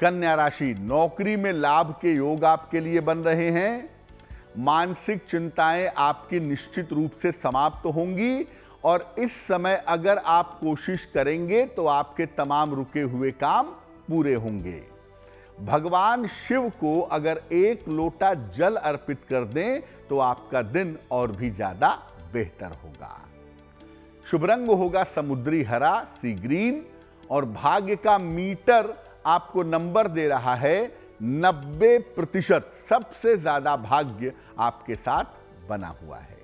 कन्या राशि, नौकरी में लाभ के योग आपके लिए बन रहे हैं। मानसिक चिंताएँ आपकी निश्चित रूप से समाप्त होंगी और इस समय अगर आप कोशिश करेंगे तो आपके तमाम रुके हुए काम पूरे होंगे। भगवान शिव को अगर एक लोटा जल अर्पित कर दें तो आपका दिन और भी ज़्यादा बेहतर होगा। शुभ रंग होगा समुद्री हरा सी ग्रीन और भाग्य का मीटर आपको नंबर दे रहा है 90 प्रतिशत। सबसे ज़्यादा भाग्य आपके साथ बना हुआ है।